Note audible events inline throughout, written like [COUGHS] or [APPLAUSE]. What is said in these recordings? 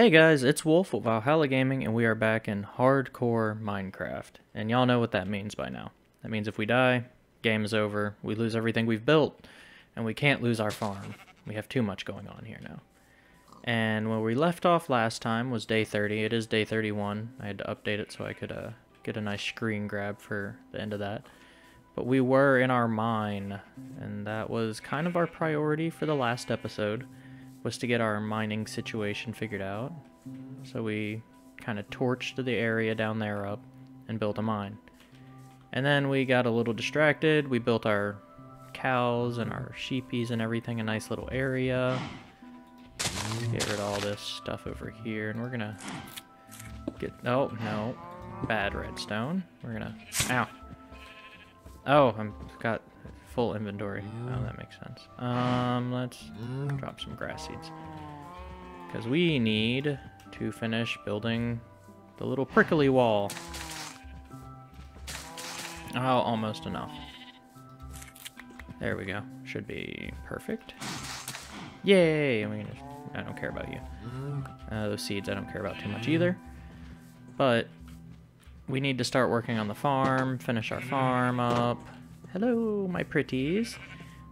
Hey guys, it's Wolf with Valhalla Gaming, and we are back in hardcore Minecraft. And y'all know what that means by now. That means if we die, game is over, we lose everything we've built, and we can't lose our farm. We have too much going on here now. And where we left off last time was day 30. It is day 31. I had to update it so I could uh, get a nice screen grab for the end of that. But we were in our mine, and that was kind of our priority for the last episode was to get our mining situation figured out. So we kind of torched the area down there up and built a mine. And then we got a little distracted. We built our cows and our sheepies and everything, a nice little area. Get rid of all this stuff over here, and we're gonna get, oh, no, bad redstone. We're gonna, ow. Oh, I'm got full inventory. Oh, that makes sense. Um, let's drop some grass seeds. Because we need to finish building the little prickly wall. Oh, almost enough. There we go. Should be perfect. Yay! We just, I don't care about you. Uh, those seeds I don't care about too much either. But we need to start working on the farm, finish our farm up. Hello, my pretties.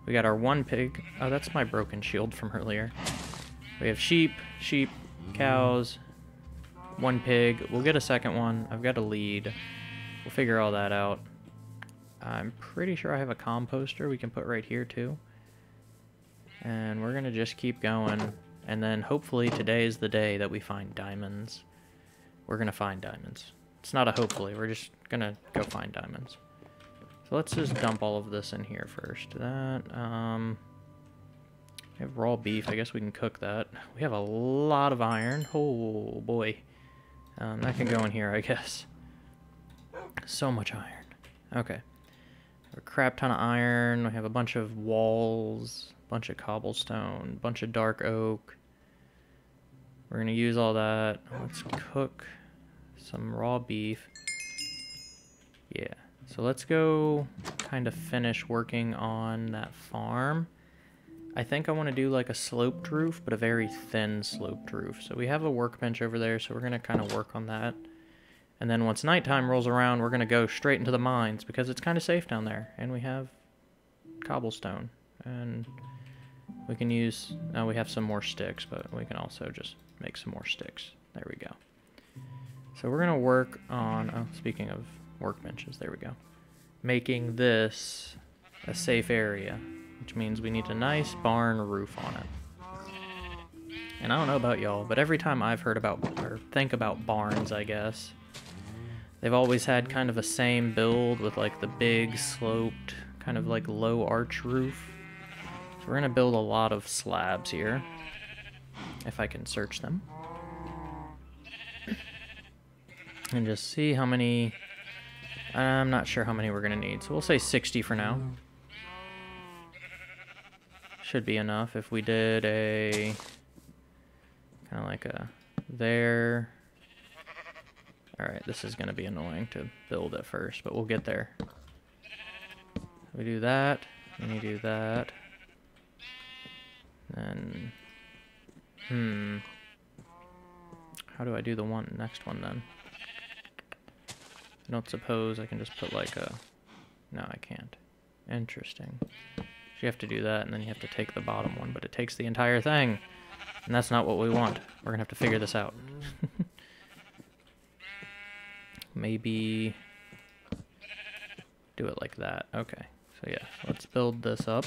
We got our one pig. Oh, that's my broken shield from earlier. We have sheep, sheep, cows, one pig. We'll get a second one. I've got a lead. We'll figure all that out. I'm pretty sure I have a composter we can put right here too. And we're going to just keep going. And then hopefully today is the day that we find diamonds. We're going to find diamonds. It's not a hopefully. We're just going to go find diamonds. So let's just dump all of this in here first. That, um... We have raw beef. I guess we can cook that. We have a lot of iron. Oh, boy. Um, that can go in here, I guess. So much iron. Okay. A crap ton of iron. We have a bunch of walls, bunch of cobblestone, bunch of dark oak. We're going to use all that. Let's cook some raw beef. Yeah. So let's go kind of finish working on that farm. I think I want to do like a sloped roof, but a very thin sloped roof. So we have a workbench over there, so we're going to kind of work on that. And then once nighttime rolls around, we're going to go straight into the mines because it's kind of safe down there. And we have cobblestone. And we can use... Now we have some more sticks, but we can also just make some more sticks. There we go. So we're going to work on... Oh, speaking of workbenches. There we go. Making this a safe area, which means we need a nice barn roof on it. And I don't know about y'all, but every time I've heard about, or think about barns, I guess, they've always had kind of a same build with like the big sloped, kind of like low arch roof. So we're gonna build a lot of slabs here, if I can search them. [COUGHS] And just see how many I'm not sure how many we're going to need, so we'll say 60 for now. Should be enough if we did a... Kind of like a... There... Alright, this is going to be annoying to build at first, but we'll get there. We do that, and you do that. Then... Hmm... How do I do the one next one then? I don't suppose I can just put like a... No, I can't. Interesting. So you have to do that, and then you have to take the bottom one, but it takes the entire thing. And that's not what we want. We're gonna have to figure this out. [LAUGHS] Maybe... Do it like that. Okay. So yeah, let's build this up.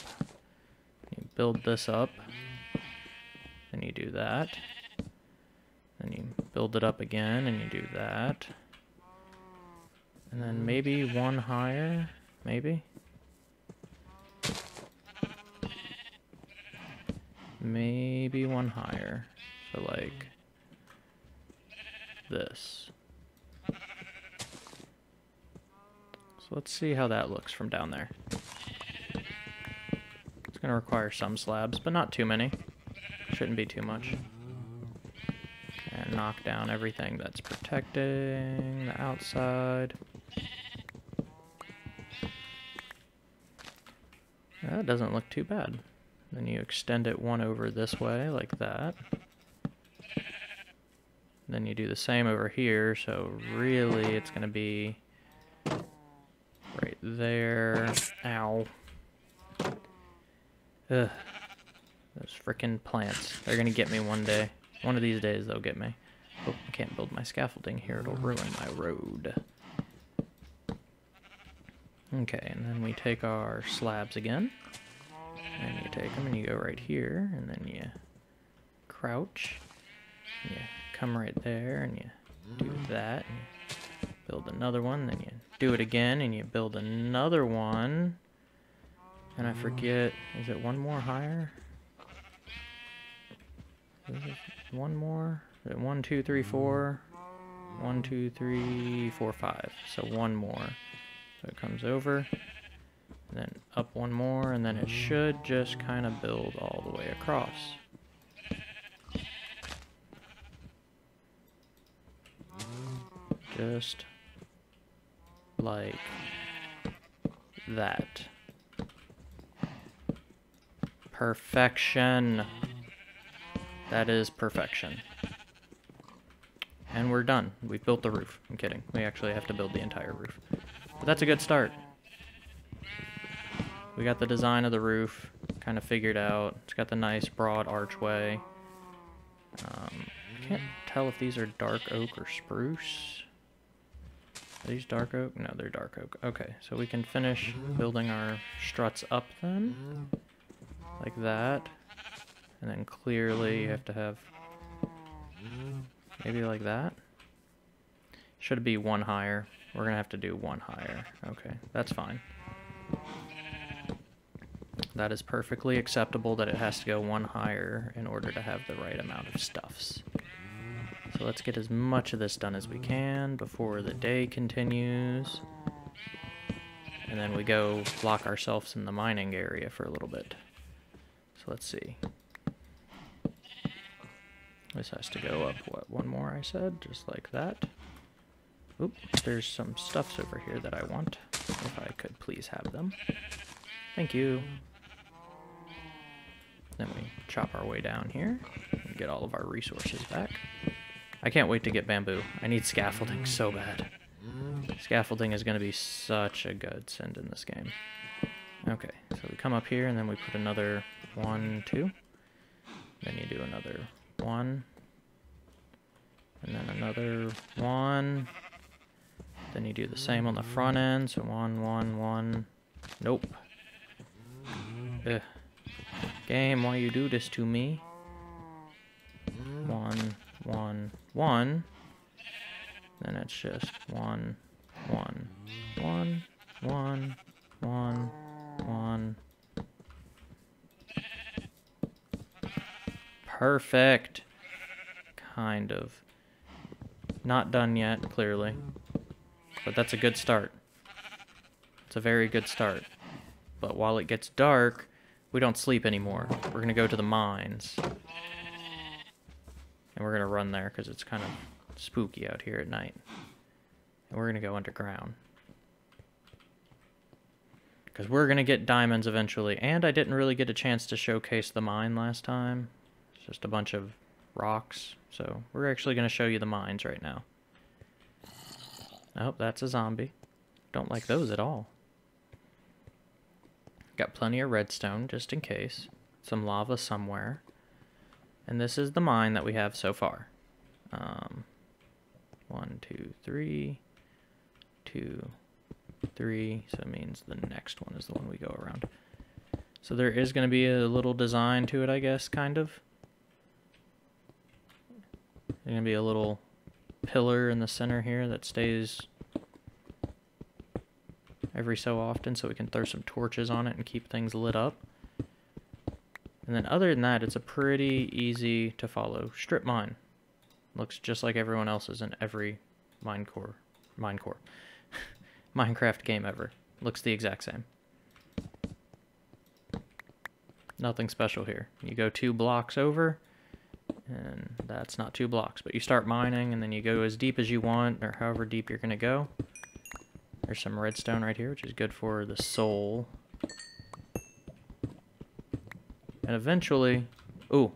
You build this up. Then you do that. Then you build it up again, and you do that. And then maybe one higher, maybe? Maybe one higher. So like this. So let's see how that looks from down there. It's going to require some slabs, but not too many. Shouldn't be too much and knock down everything that's protecting the outside. That doesn't look too bad. Then you extend it one over this way, like that. Then you do the same over here, so really it's going to be right there. Ow. Ugh. Those freaking plants. They're going to get me one day. One of these days they'll get me. Oh, I can't build my scaffolding here. It'll ruin my road. Okay, and then we take our slabs again. And you take them and you go right here, and then you crouch. You come right there, and you do that. You build another one, then you do it again, and you build another one. And I forget, is it one more higher? one more? Is it one, two, three, four? One, two, three, four, five. So one more. So it comes over, and then up one more, and then it should just kind of build all the way across. Just like that. Perfection. That is perfection. And we're done. We've built the roof. I'm kidding. We actually have to build the entire roof. But that's a good start. We got the design of the roof kind of figured out. It's got the nice broad archway. Um, can't tell if these are dark oak or spruce. Are these dark oak? No, they're dark oak. Okay, so we can finish building our struts up then. Like that. And then clearly you have to have maybe like that. Should be one higher. We're gonna have to do one higher. Okay, that's fine. That is perfectly acceptable that it has to go one higher in order to have the right amount of stuffs. So let's get as much of this done as we can before the day continues. And then we go lock ourselves in the mining area for a little bit. So let's see. This has to go up, what, one more I said? Just like that. Oop, there's some stuffs over here that I want. If I could please have them. Thank you. Then we chop our way down here and get all of our resources back. I can't wait to get bamboo. I need scaffolding so bad. Scaffolding is going to be such a good send in this game. Okay, so we come up here and then we put another one, two. Then you do another one. And then another one. Then you do the same on the front end. So one, one, one. Nope. Ugh. Game, why you do this to me? One, one, one. Then it's just one, one, one, one, one, one. Perfect. Kind of. Not done yet, clearly. But that's a good start. It's a very good start. But while it gets dark, we don't sleep anymore. We're going to go to the mines. And we're going to run there because it's kind of spooky out here at night. And we're going to go underground. Because we're going to get diamonds eventually. And I didn't really get a chance to showcase the mine last time. It's just a bunch of rocks. So we're actually going to show you the mines right now. Oh, that's a zombie. Don't like those at all. Got plenty of redstone, just in case. Some lava somewhere. And this is the mine that we have so far. Um, one, two, three, two, three. So it means the next one is the one we go around. So there is going to be a little design to it, I guess, kind of. There's going to be a little pillar in the center here that stays every so often so we can throw some torches on it and keep things lit up. And then other than that, it's a pretty easy to follow strip mine. Looks just like everyone else's in every Minecore, Minecore, [LAUGHS] Minecraft game ever. Looks the exact same. Nothing special here. You go two blocks over, and that's not two blocks, but you start mining and then you go as deep as you want or however deep you're going to go. There's some redstone right here, which is good for the soul. And eventually... Ooh.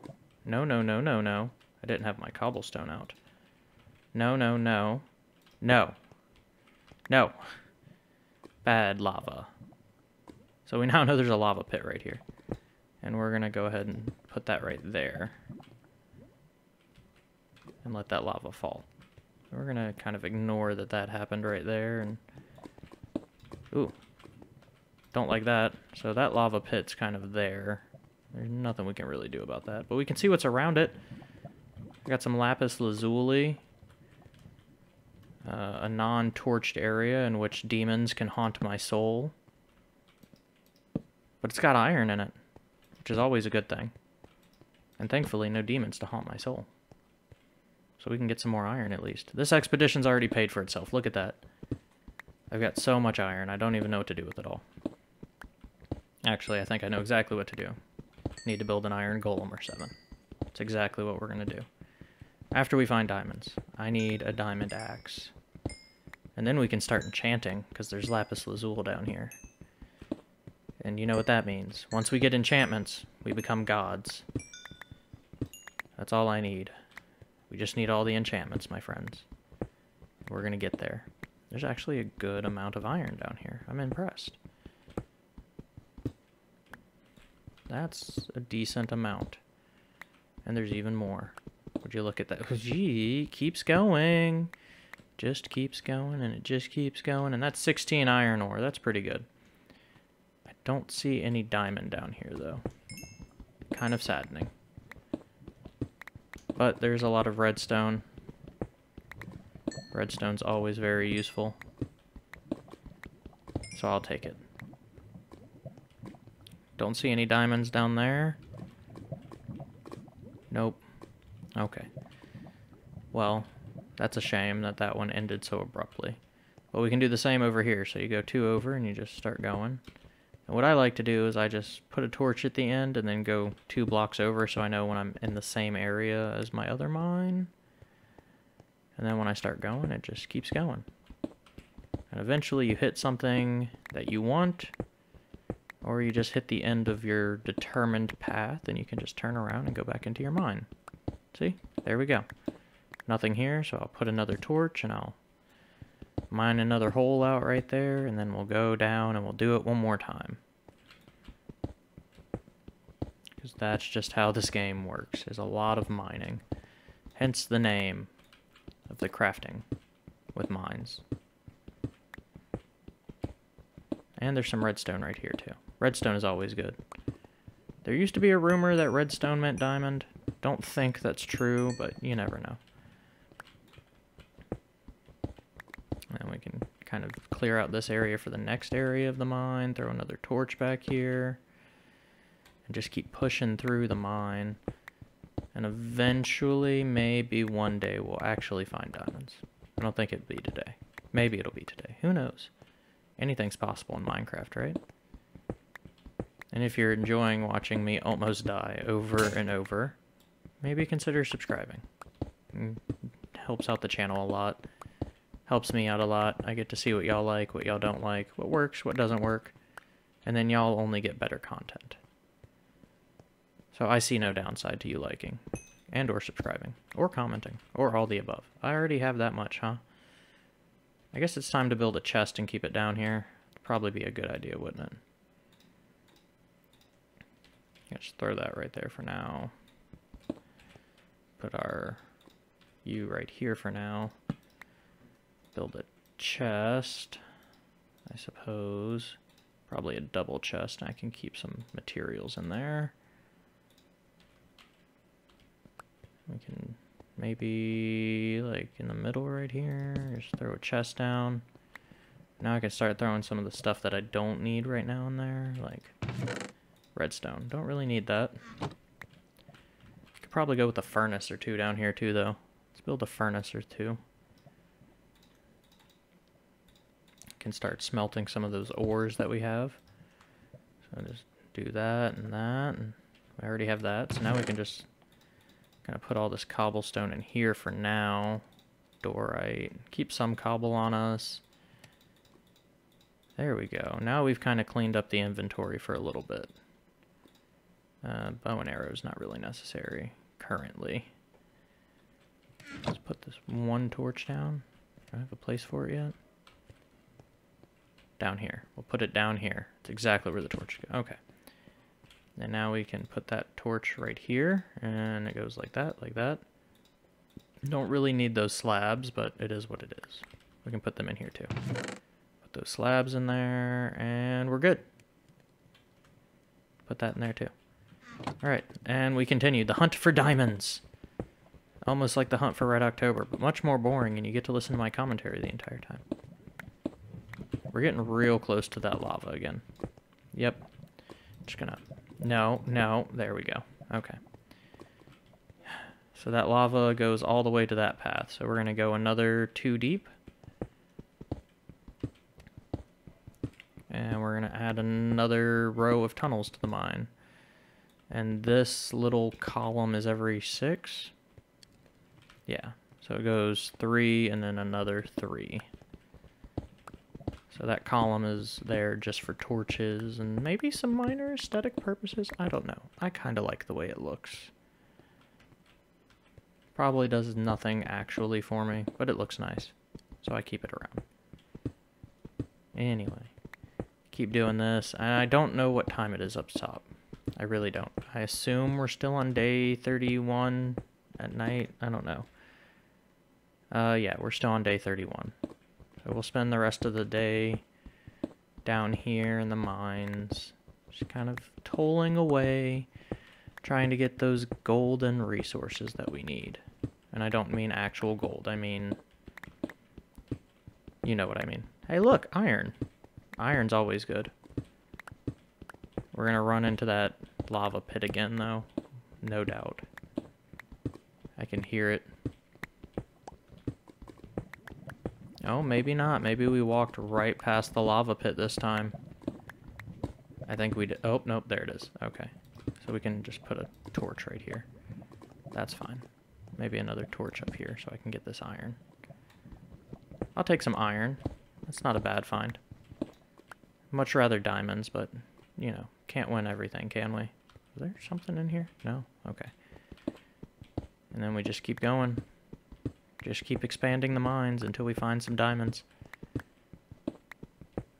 No, no, no, no, no. I didn't have my cobblestone out. No, no, no. No. No. Bad lava. So we now know there's a lava pit right here. And we're going to go ahead and put that right there. And let that lava fall. We're going to kind of ignore that that happened right there. And Ooh. Don't like that. So that lava pit's kind of there. There's nothing we can really do about that. But we can see what's around it. I got some lapis lazuli. Uh, a non-torched area in which demons can haunt my soul. But it's got iron in it, which is always a good thing. And thankfully, no demons to haunt my soul. So we can get some more iron at least. This expedition's already paid for itself. Look at that. I've got so much iron, I don't even know what to do with it all. Actually, I think I know exactly what to do. Need to build an iron golem or seven. That's exactly what we're going to do. After we find diamonds, I need a diamond axe. And then we can start enchanting, because there's lapis lazuli down here. And you know what that means. Once we get enchantments, we become gods. That's all I need. We just need all the enchantments, my friends. We're going to get there. There's actually a good amount of iron down here. I'm impressed. That's a decent amount. And there's even more. Would you look at that? Gee, keeps going. Just keeps going, and it just keeps going. And that's 16 iron ore. That's pretty good. I don't see any diamond down here, though. Kind of saddening. But there's a lot of redstone. Redstone's always very useful. So I'll take it. Don't see any diamonds down there. Nope. Okay. Well, that's a shame that that one ended so abruptly. But we can do the same over here. So you go two over and you just start going. And what I like to do is I just put a torch at the end and then go two blocks over so I know when I'm in the same area as my other mine. And then when I start going, it just keeps going. And eventually you hit something that you want, or you just hit the end of your determined path, and you can just turn around and go back into your mine. See? There we go. Nothing here, so I'll put another torch, and I'll mine another hole out right there, and then we'll go down and we'll do it one more time. Because that's just how this game works, is a lot of mining. Hence the name of the crafting with mines. And there's some redstone right here too. Redstone is always good. There used to be a rumor that redstone meant diamond. Don't think that's true, but you never know. And we can kind of clear out this area for the next area of the mine, throw another torch back here, and just keep pushing through the mine. And eventually, maybe one day, we'll actually find diamonds. I don't think it'll be today. Maybe it'll be today. Who knows? Anything's possible in Minecraft, right? And if you're enjoying watching me almost die over and over, maybe consider subscribing. It helps out the channel a lot. Helps me out a lot. I get to see what y'all like, what y'all don't like, what works, what doesn't work. And then y'all only get better content. So I see no downside to you liking, and or subscribing, or commenting, or all the above. I already have that much, huh? I guess it's time to build a chest and keep it down here. probably be a good idea, wouldn't it? Just throw that right there for now. Put our U right here for now. Build a chest, I suppose. Probably a double chest. I can keep some materials in there. We can maybe like in the middle right here, just throw a chest down. Now I can start throwing some of the stuff that I don't need right now in there, like redstone. Don't really need that. Could probably go with a furnace or two down here too though. Let's build a furnace or two. Can start smelting some of those ores that we have. So just do that and that, and we already have that. So now we can just kind of put all this cobblestone in here for now. Diorite. Keep some cobble on us. There we go. Now we've kind of cleaned up the inventory for a little bit. Uh, bow and arrow is not really necessary currently. Let's put this one torch down. Do I have a place for it yet? Down here. We'll put it down here. It's exactly where the torch goes. Okay. And now we can put that torch right here, and it goes like that, like that. Don't really need those slabs, but it is what it is. We can put them in here too. Put those slabs in there, and we're good. Put that in there too. Alright, and we continue. The hunt for diamonds. Almost like the hunt for Red October, but much more boring, and you get to listen to my commentary the entire time. We're getting real close to that lava again. Yep. Just gonna... No, no, there we go. Okay. So that lava goes all the way to that path. So we're gonna go another two deep. And we're gonna add another row of tunnels to the mine. And this little column is every six. Yeah, so it goes three and then another three. So that column is there just for torches and maybe some minor aesthetic purposes. I don't know. I kind of like the way it looks. Probably does nothing actually for me, but it looks nice. So I keep it around. Anyway, keep doing this. And I don't know what time it is up top. I really don't. I assume we're still on day 31 at night. I don't know. Uh, yeah, we're still on day 31. So we'll spend the rest of the day down here in the mines, just kind of tolling away, trying to get those golden resources that we need. And I don't mean actual gold, I mean, you know what I mean. Hey look, iron. Iron's always good. We're gonna run into that lava pit again though, no doubt. I can hear it Oh, maybe not. Maybe we walked right past the lava pit this time. I think we did. Oh, nope, there it is. Okay. So we can just put a torch right here. That's fine. Maybe another torch up here so I can get this iron. I'll take some iron. That's not a bad find. Much rather diamonds, but, you know, can't win everything, can we? Is there something in here? No? Okay. And then we just keep going. Just keep expanding the mines until we find some diamonds.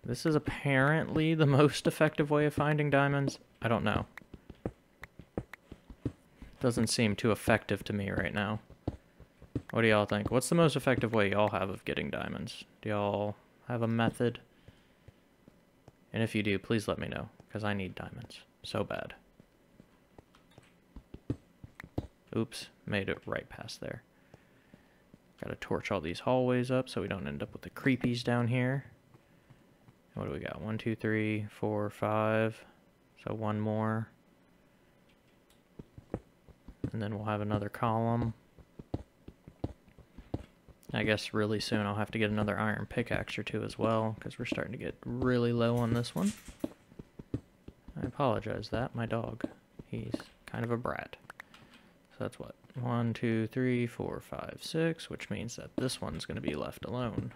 This is apparently the most effective way of finding diamonds. I don't know. Doesn't seem too effective to me right now. What do y'all think? What's the most effective way y'all have of getting diamonds? Do y'all have a method? And if you do, please let me know, because I need diamonds so bad. Oops, made it right past there. Gotta torch all these hallways up so we don't end up with the creepies down here. What do we got? One, two, three, four, five. So one more. And then we'll have another column. I guess really soon I'll have to get another iron pickaxe or two as well, because we're starting to get really low on this one. I apologize that, my dog. He's kind of a brat. So that's what? One, two, three, four, five, six, which means that this one's going to be left alone.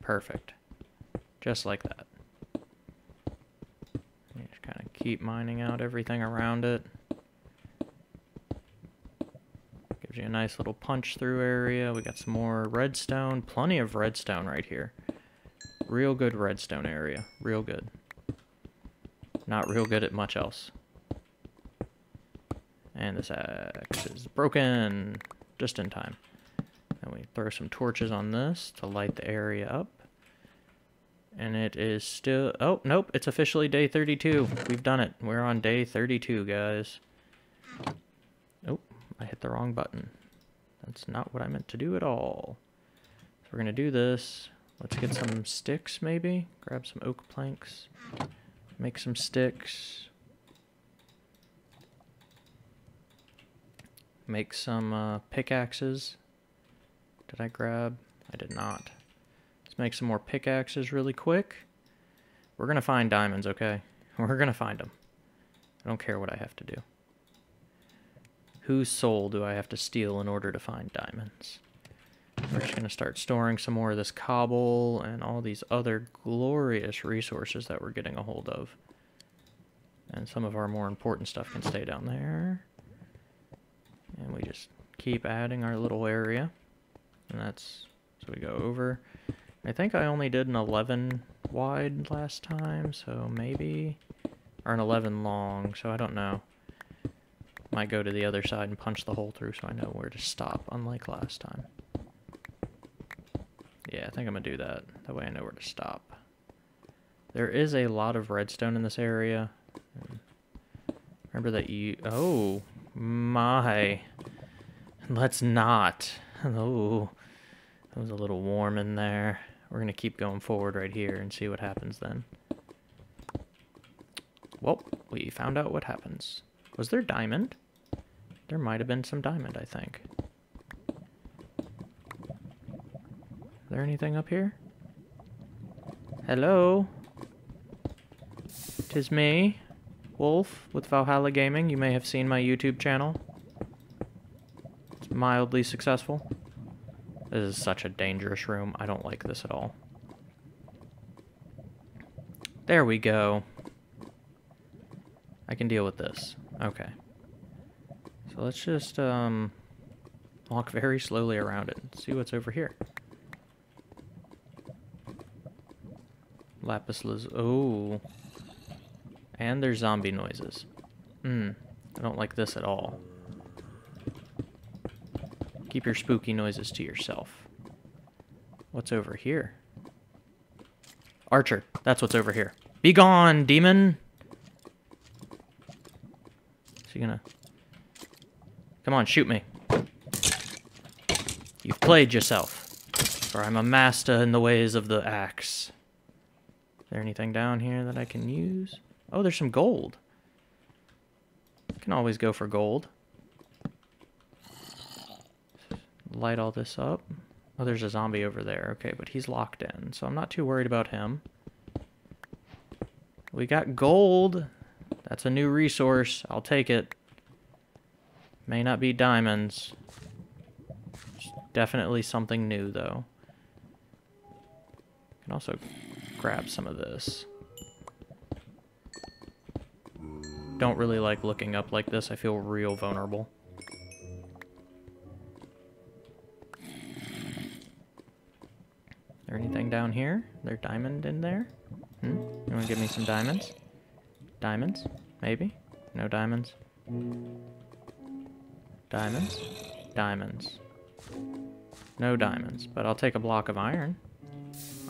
Perfect. Just like that. You just kind of keep mining out everything around it. Gives you a nice little punch through area. We got some more redstone. Plenty of redstone right here. Real good redstone area. Real good. Not real good at much else. And this axe is broken just in time. And we throw some torches on this to light the area up. And it is still... Oh, nope. It's officially day 32. We've done it. We're on day 32, guys. Oh, I hit the wrong button. That's not what I meant to do at all. So we're going to do this. Let's get some sticks, maybe. Grab some oak planks. Make some sticks. Make some uh, pickaxes. Did I grab? I did not. Let's make some more pickaxes really quick. We're going to find diamonds, okay? [LAUGHS] We're going to find them. I don't care what I have to do. Whose soul do I have to steal in order to find diamonds? We're just going to start storing some more of this cobble and all these other glorious resources that we're getting a hold of. And some of our more important stuff can stay down there. And we just keep adding our little area. And that's, so we go over. I think I only did an 11 wide last time, so maybe, or an 11 long, so I don't know. Might go to the other side and punch the hole through so I know where to stop, unlike last time. Yeah, I think I'm going to do that. That way I know where to stop. There is a lot of redstone in this area. Hmm. Remember that you... Oh, my. Let's not. Oh, it was a little warm in there. We're going to keep going forward right here and see what happens then. Well, we found out what happens. Was there diamond? There might have been some diamond, I think. Is there anything up here? Hello? Tis me, Wolf, with Valhalla Gaming. You may have seen my YouTube channel. It's mildly successful. This is such a dangerous room. I don't like this at all. There we go. I can deal with this. Okay. So let's just um, walk very slowly around it and see what's over here. Lapis lazuli. Oh. And there's zombie noises. Hmm. I don't like this at all. Keep your spooky noises to yourself. What's over here? Archer. That's what's over here. Be gone, demon! Is he gonna... Come on, shoot me. You've played yourself. For I'm a master in the ways of the axe. Is there anything down here that I can use? Oh, there's some gold. Can always go for gold light all this up. Oh, there's a zombie over there. Okay, but he's locked in, so I'm not too worried about him. We got gold. That's a new resource. I'll take it. May not be diamonds. It's definitely something new, though. Can also grab some of this. Don't really like looking up like this. I feel real vulnerable. there anything down here? There diamond in there? Hmm? You want to give me some diamonds? Diamonds? Maybe? No diamonds? Diamonds? Diamonds. No diamonds, but I'll take a block of iron.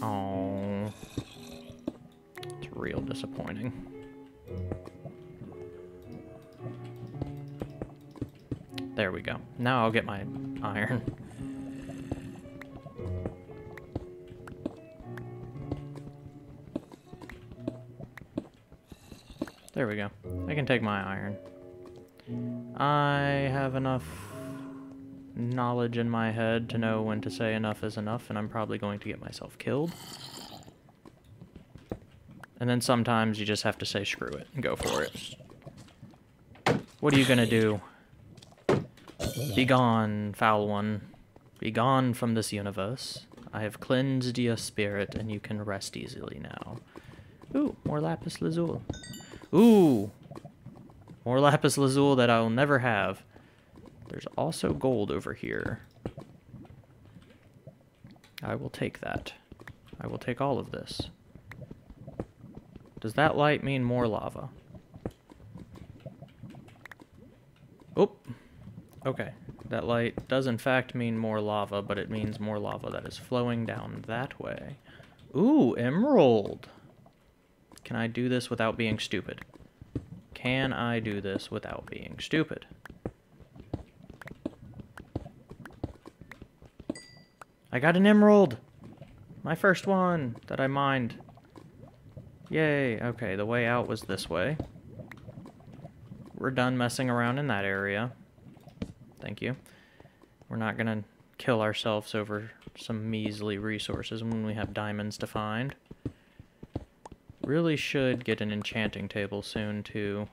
Oh, It's real disappointing. There we go. Now I'll get my iron. There we go. I can take my iron. I have enough knowledge in my head to know when to say enough is enough, and I'm probably going to get myself killed. And then sometimes you just have to say screw it and go for it. What are you gonna do? Be gone, foul one. Be gone from this universe. I have cleansed your spirit, and you can rest easily now. Ooh, more lapis lazuli. Ooh! More lapis lazuli that I'll never have. There's also gold over here. I will take that. I will take all of this. Does that light mean more lava? Oop. Okay. That light does in fact mean more lava, but it means more lava that is flowing down that way. Ooh, emerald! Can I do this without being stupid? Can I do this without being stupid? I got an emerald! My first one that I mined. Yay, okay, the way out was this way. We're done messing around in that area. Thank you. We're not gonna kill ourselves over some measly resources when we have diamonds to find. Really should get an enchanting table soon, too.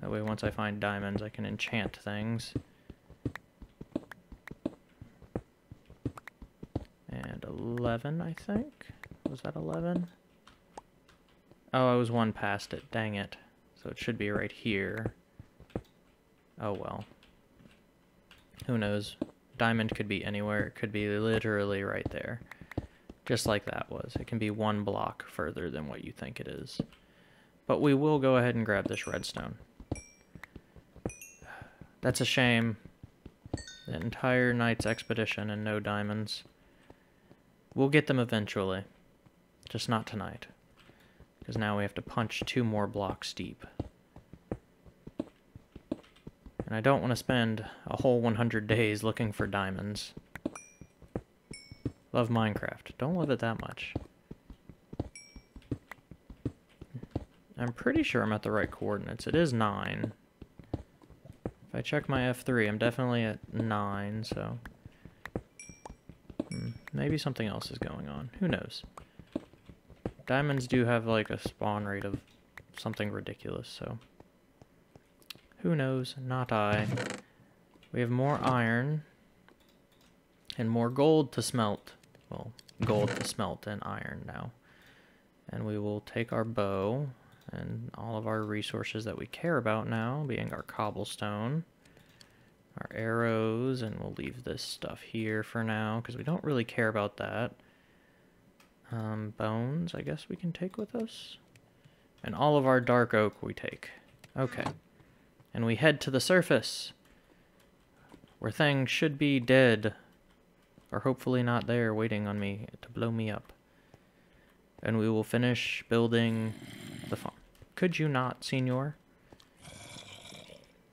That way, once I find diamonds, I can enchant things. And 11, I think? Was that 11? Oh, I was one past it. Dang it. So it should be right here. Oh, well. Who knows? Diamond could be anywhere. It could be literally right there. Just like that was. It can be one block further than what you think it is. But we will go ahead and grab this redstone. That's a shame. The entire night's expedition and no diamonds. We'll get them eventually. Just not tonight. Because now we have to punch two more blocks deep. And I don't want to spend a whole 100 days looking for diamonds. Love Minecraft. Don't love it that much. I'm pretty sure I'm at the right coordinates. It is 9. If I check my F3, I'm definitely at 9, so... Hmm, maybe something else is going on. Who knows? Diamonds do have, like, a spawn rate of something ridiculous, so... Who knows? Not I. We have more iron. And more gold to smelt. Well, gold to smelt and iron now. And we will take our bow and all of our resources that we care about now, being our cobblestone, our arrows, and we'll leave this stuff here for now, because we don't really care about that. Um, bones, I guess we can take with us. And all of our dark oak we take. Okay. And we head to the surface, where things should be dead, or hopefully not there waiting on me to blow me up. And we will finish building the farm. Could you not, senor?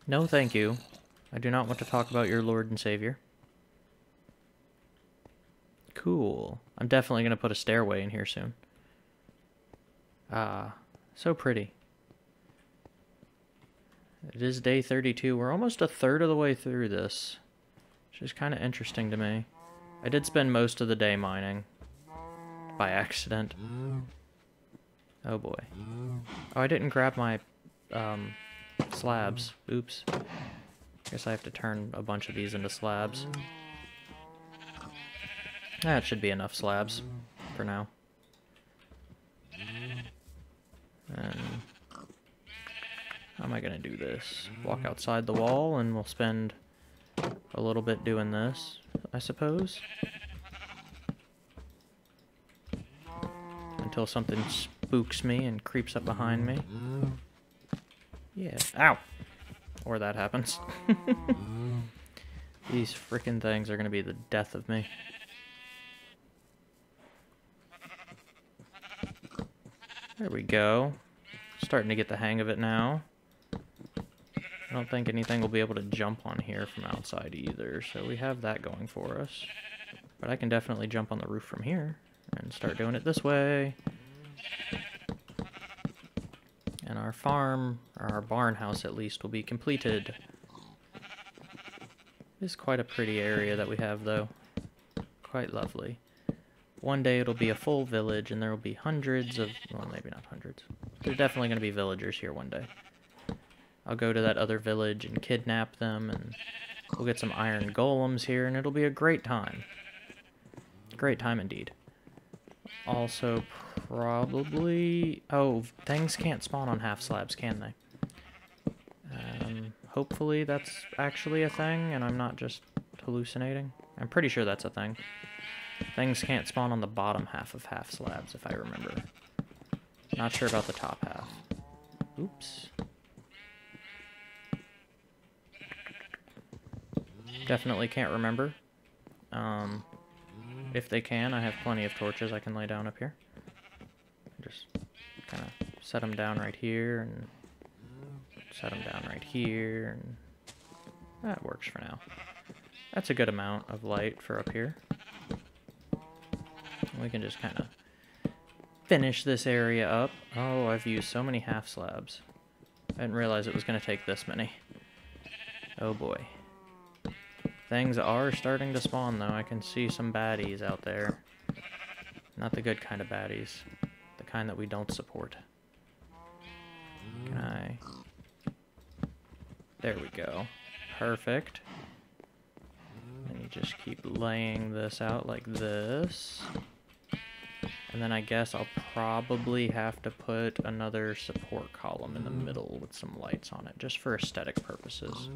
No, thank you. I do not want to talk about your Lord and Savior. Cool. I'm definitely going to put a stairway in here soon. Ah, so pretty. It is day 32. We're almost a third of the way through this. Which is kind of interesting to me. I did spend most of the day mining. By accident. Oh boy. Oh, I didn't grab my um, slabs. Oops. Guess I have to turn a bunch of these into slabs. That should be enough slabs for now. And how am I gonna do this? Walk outside the wall and we'll spend a little bit doing this, I suppose. Until something spooks me and creeps up behind me. Yeah. Ow! Or that happens. [LAUGHS] These freaking things are gonna be the death of me. There we go. Starting to get the hang of it now. I don't think anything will be able to jump on here from outside either, so we have that going for us. But I can definitely jump on the roof from here and start doing it this way. And our farm, or our barn house at least, will be completed. This is quite a pretty area that we have though. Quite lovely. One day it'll be a full village and there will be hundreds of, well maybe not hundreds. There's definitely going to be villagers here one day. I'll go to that other village and kidnap them and we'll get some iron golems here and it'll be a great time. Great time indeed. Also probably... Oh, things can't spawn on half slabs, can they? Um, hopefully that's actually a thing and I'm not just hallucinating. I'm pretty sure that's a thing. Things can't spawn on the bottom half of half slabs, if I remember. Not sure about the top half. Oops. Definitely can't remember. Um, if they can, I have plenty of torches I can lay down up here. Just kind of set them down right here and set them down right here. and That works for now. That's a good amount of light for up here. We can just kind of finish this area up. Oh, I've used so many half slabs. I didn't realize it was going to take this many. Oh boy. Things are starting to spawn, though. I can see some baddies out there. Not the good kind of baddies. The kind that we don't support. Can I... There we go. Perfect. And you just keep laying this out like this. And then I guess I'll probably have to put another support column in the middle with some lights on it, just for aesthetic purposes.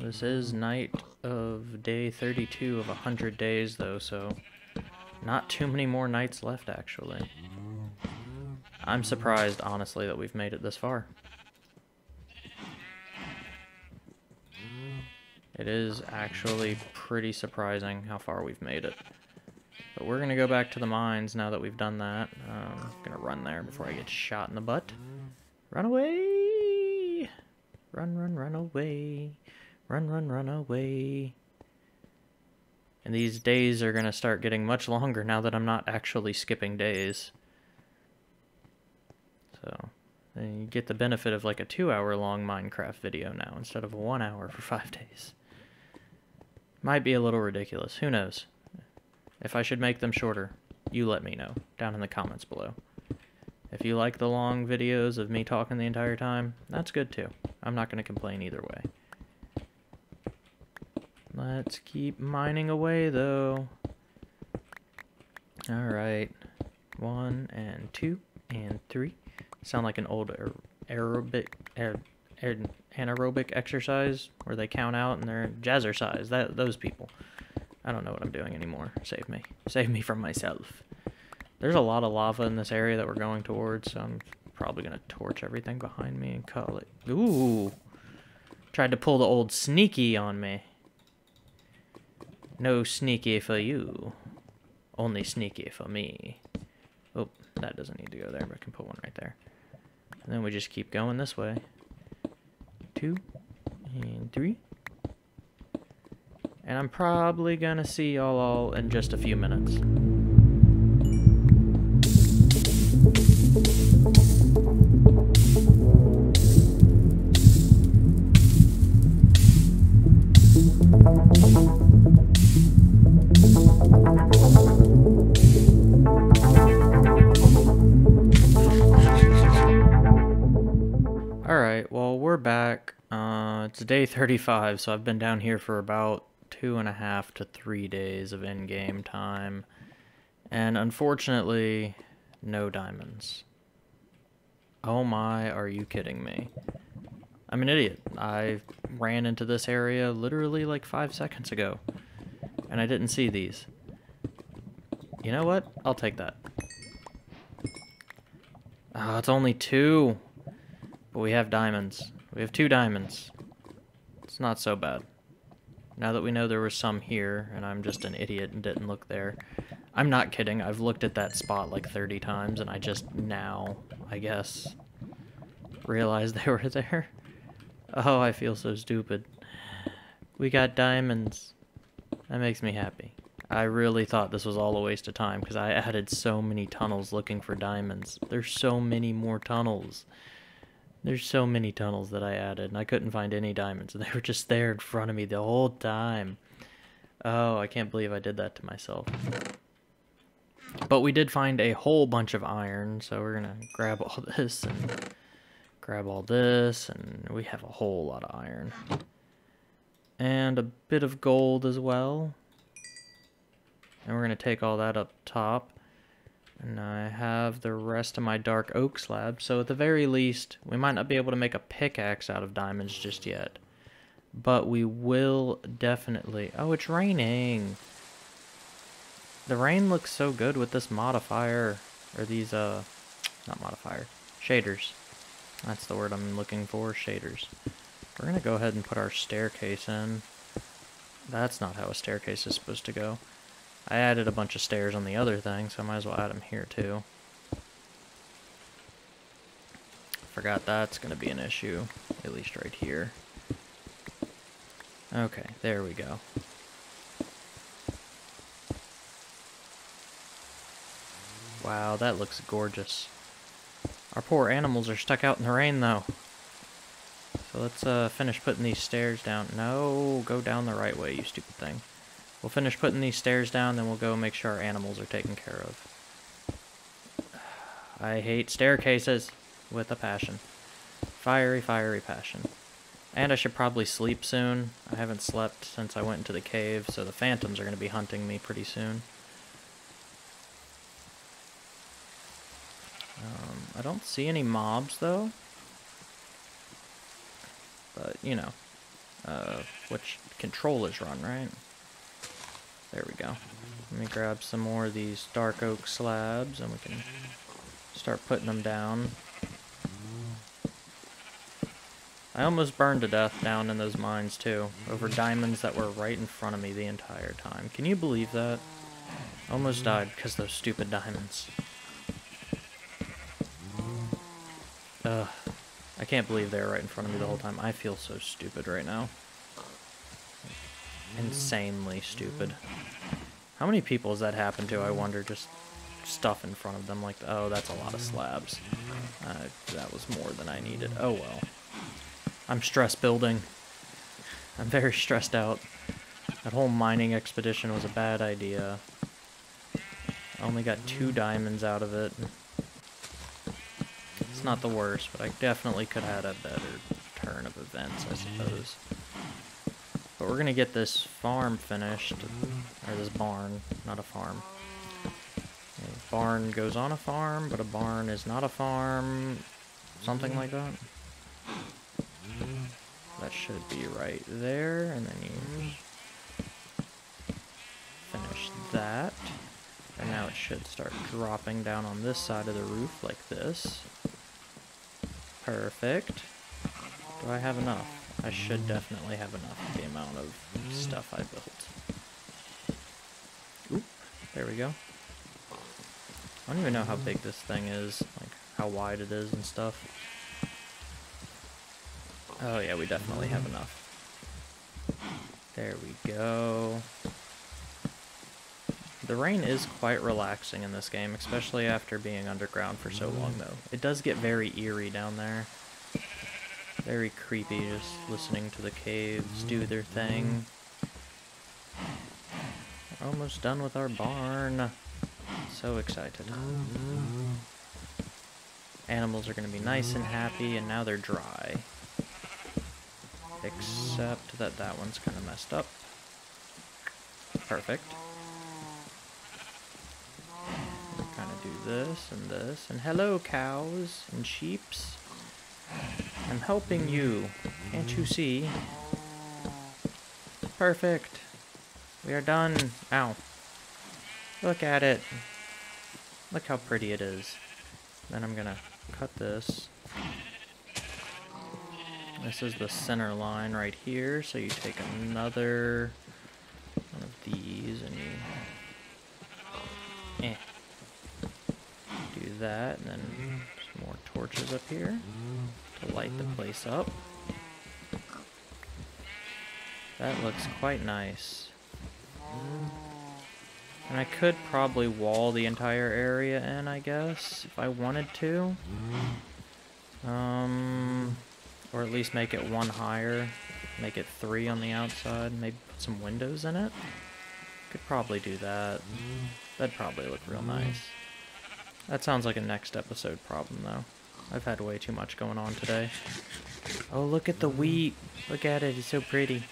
This is night of day 32 of 100 days, though, so not too many more nights left, actually. I'm surprised, honestly, that we've made it this far. It is actually pretty surprising how far we've made it. But we're going to go back to the mines now that we've done that. I'm um, going to run there before I get shot in the butt. Run away! Run, run, run away. Run, run, run away. And these days are going to start getting much longer now that I'm not actually skipping days. So, then you get the benefit of like a two hour long Minecraft video now instead of a one hour for five days. Might be a little ridiculous. Who knows? If I should make them shorter, you let me know down in the comments below. If you like the long videos of me talking the entire time, that's good too. I'm not going to complain either way. Let's keep mining away though. Alright. One and two and three. Sound like an old aerobic, aer, aer, anaerobic exercise where they count out and they're jazzercise. That those people. I don't know what I'm doing anymore. Save me. Save me from myself. There's a lot of lava in this area that we're going towards, so I'm probably going to torch everything behind me and call it. Ooh. Tried to pull the old sneaky on me. No sneaky for you. Only sneaky for me. Oh, that doesn't need to go there, but I can put one right there. And then we just keep going this way. Two and three. And I'm probably gonna see y'all all in just a few minutes. It's uh, day 35, so I've been down here for about two and a half to three days of in-game time. And unfortunately, no diamonds. Oh my, are you kidding me? I'm an idiot. I ran into this area literally like five seconds ago. And I didn't see these. You know what? I'll take that. Oh, it's only two. But we have diamonds. We have two diamonds. It's not so bad. Now that we know there was some here, and I'm just an idiot and didn't look there. I'm not kidding, I've looked at that spot like 30 times, and I just now, I guess, realized [LAUGHS] they were there. Oh, I feel so stupid. We got diamonds. That makes me happy. I really thought this was all a waste of time, because I added so many tunnels looking for diamonds. There's so many more tunnels. There's so many tunnels that I added, and I couldn't find any diamonds. and They were just there in front of me the whole time. Oh, I can't believe I did that to myself. But we did find a whole bunch of iron, so we're gonna grab all [LAUGHS] this and grab all this, and we have a whole lot of iron. And a bit of gold as well. And we're gonna take all that up top. And I have the rest of my dark oak slab, so at the very least, we might not be able to make a pickaxe out of diamonds just yet. But we will definitely... Oh, it's raining! The rain looks so good with this modifier, or these, uh, not modifier, shaders. That's the word I'm looking for, shaders. We're gonna go ahead and put our staircase in. That's not how a staircase is supposed to go. I added a bunch of stairs on the other thing, so I might as well add them here too. Forgot that's going to be an issue, at least right here. Okay, there we go. Wow, that looks gorgeous. Our poor animals are stuck out in the rain, though. So let's uh, finish putting these stairs down. No, go down the right way, you stupid thing. We'll finish putting these stairs down, then we'll go make sure our animals are taken care of. I hate staircases with a passion. Fiery, fiery passion. And I should probably sleep soon. I haven't slept since I went into the cave, so the phantoms are going to be hunting me pretty soon. Um, I don't see any mobs, though. But, you know, uh, which controllers run, right? There we go. Let me grab some more of these dark oak slabs and we can start putting them down. I almost burned to death down in those mines too, over diamonds that were right in front of me the entire time. Can you believe that? Almost died because of those stupid diamonds. Ugh. I can't believe they were right in front of me the whole time. I feel so stupid right now. Insanely stupid. How many people has that happened to, I wonder, just stuff in front of them like, oh, that's a lot of slabs. Uh, that was more than I needed. Oh well. I'm stress building. I'm very stressed out. That whole mining expedition was a bad idea. I only got two diamonds out of it. It's not the worst, but I definitely could have had a better turn of events, I suppose. But we're gonna get this farm finished, or this barn, not a farm. A barn goes on a farm, but a barn is not a farm, something like that. That should be right there, and then you finish that. And now it should start dropping down on this side of the roof like this. Perfect. Do I have enough? I should definitely have enough the amount of stuff I built. Oop, there we go. I don't even know how big this thing is, like how wide it is and stuff. Oh yeah, we definitely have enough. There we go. The rain is quite relaxing in this game, especially after being underground for so long though. It does get very eerie down there. Very creepy just listening to the caves do their thing. We're almost done with our barn. So excited. Animals are going to be nice and happy, and now they're dry. Except that that one's kind of messed up. Perfect. Kind of do this and this. And hello, cows and sheeps. I'm helping you. Can't you see? Perfect. We are done. Ow. Look at it. Look how pretty it is. Then I'm gonna cut this. This is the center line right here, so you take another one of these and you eh, do that, and then more torches up here to light the place up. That looks quite nice. And I could probably wall the entire area in, I guess, if I wanted to. Um, or at least make it one higher. Make it three on the outside. Maybe put some windows in it. Could probably do that. That'd probably look real nice. That sounds like a next episode problem, though. I've had way too much going on today. Oh, look at the wheat. Look at it. It's so pretty.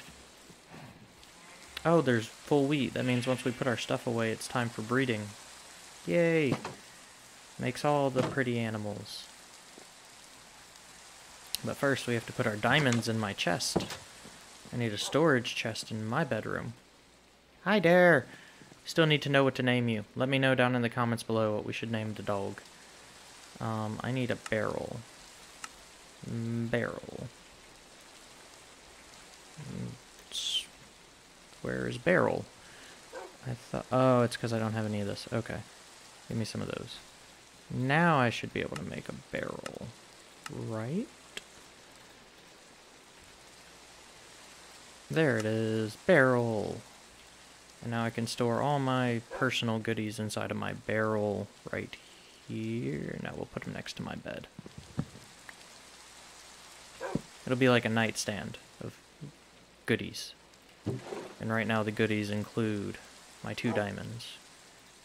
Oh, there's full wheat. That means once we put our stuff away, it's time for breeding. Yay! Makes all the pretty animals. But first, we have to put our diamonds in my chest. I need a storage chest in my bedroom. Hi there! Still need to know what to name you. Let me know down in the comments below what we should name the dog. Um, I need a barrel. Mm, barrel. Mm, where is barrel? I thought, oh, it's because I don't have any of this. Okay. Give me some of those. Now I should be able to make a barrel. Right? There it is. Barrel. And now I can store all my personal goodies inside of my barrel right here. Now we'll put them next to my bed. It'll be like a nightstand of goodies. And right now the goodies include my two diamonds.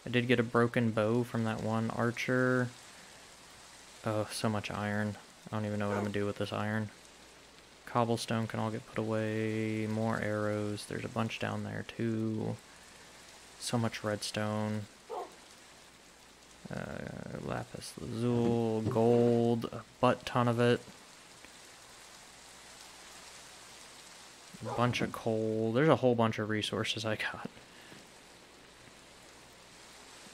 I did get a broken bow from that one archer. Oh, so much iron. I don't even know what I'm going to do with this iron. Cobblestone can all get put away. More arrows. There's a bunch down there too. So much redstone. Uh, lapis lazuli, gold, a butt ton of it. A bunch of coal. There's a whole bunch of resources I got.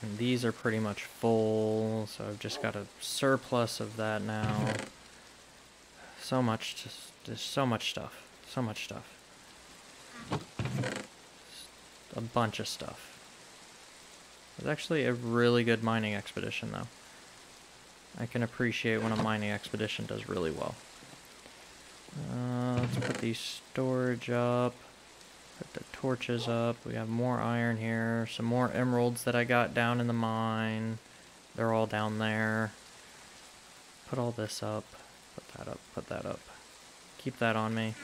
And these are pretty much full, so I've just got a surplus of that now. So much, just, just so much stuff. So much stuff. A bunch of stuff. It was actually a really good mining expedition, though. I can appreciate when a mining expedition does really well. Uh, let's put these storage up. Put the torches up. We have more iron here. Some more emeralds that I got down in the mine. They're all down there. Put all this up. Put that up. Put that up. Keep that on me.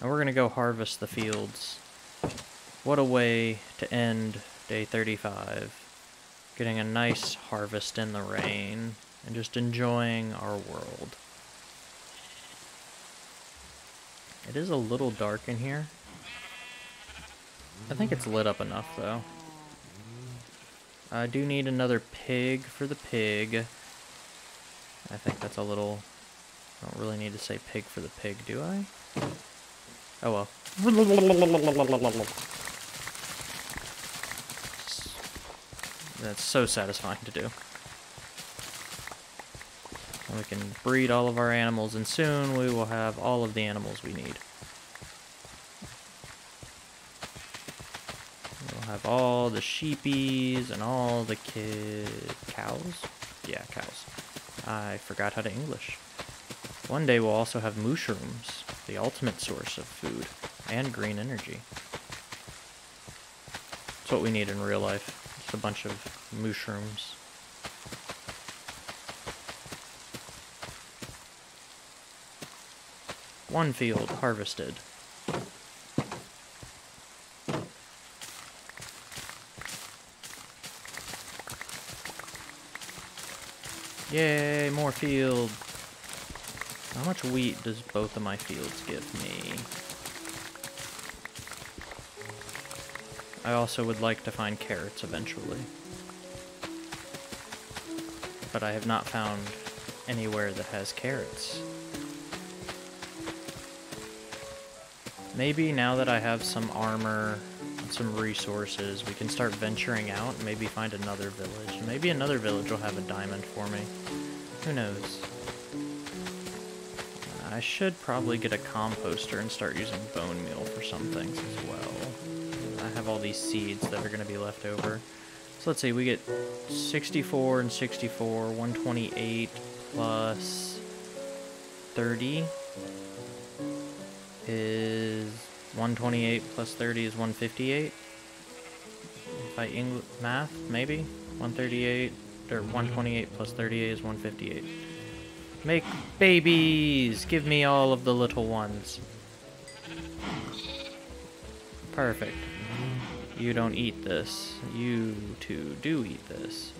And we're going to go harvest the fields. What a way to end day 35. Getting a nice harvest in the rain. And just enjoying our world. It is a little dark in here. I think it's lit up enough, though. I do need another pig for the pig. I think that's a little... I don't really need to say pig for the pig, do I? Oh well. That's so satisfying to do. And we can breed all of our animals, and soon we will have all of the animals we need. We'll have all the sheepies and all the kid cows. Yeah, cows. I forgot how to English. One day we'll also have mushrooms, the ultimate source of food and green energy. It's what we need in real life. A bunch of mushrooms. One field harvested. Yay, more field. How much wheat does both of my fields give me? I also would like to find carrots eventually. But I have not found anywhere that has carrots. Maybe now that I have some armor and some resources, we can start venturing out and maybe find another village. Maybe another village will have a diamond for me. Who knows? I should probably get a composter and start using bone meal for some things as well. Have all these seeds that are going to be left over. So let's see, we get 64 and 64, 128 plus 30 is 128 plus 30 is 158. By English math, maybe 138 or 128 plus 38 is 158. Make babies! Give me all of the little ones. Perfect. You don't eat this. You two do eat this.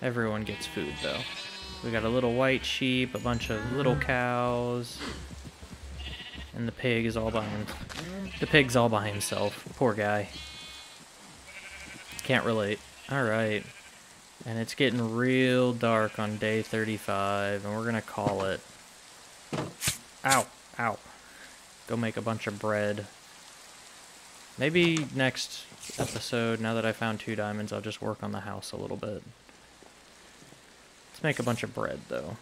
Everyone gets food, though. We got a little white sheep, a bunch of little cows, and the pig is all by him. The pig's all by himself. Poor guy. Can't relate. Alright. And it's getting real dark on day 35, and we're gonna call it. Ow! Ow. Go make a bunch of bread. Maybe next episode, now that I found two diamonds, I'll just work on the house a little bit. Let's make a bunch of bread, though.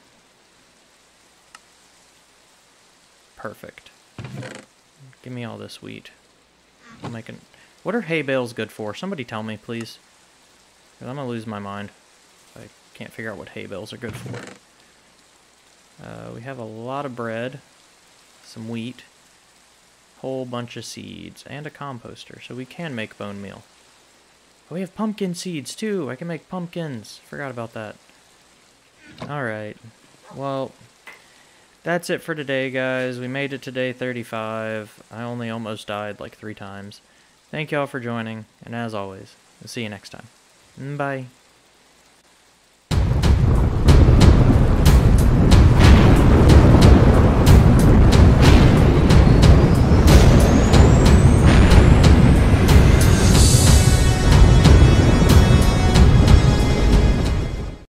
Perfect. Give me all this wheat. I'm making... What are hay bales good for? Somebody tell me, please. Because I'm going to lose my mind. I can't figure out what hay bales are good for. Uh, we have a lot of bread. Some wheat. Whole bunch of seeds. And a composter. So we can make bone meal. We have pumpkin seeds, too. I can make pumpkins. Forgot about that. Alright. Well, that's it for today, guys. We made it to day 35. I only almost died like three times. Thank y'all for joining, and as always, I'll see you next time. Bye.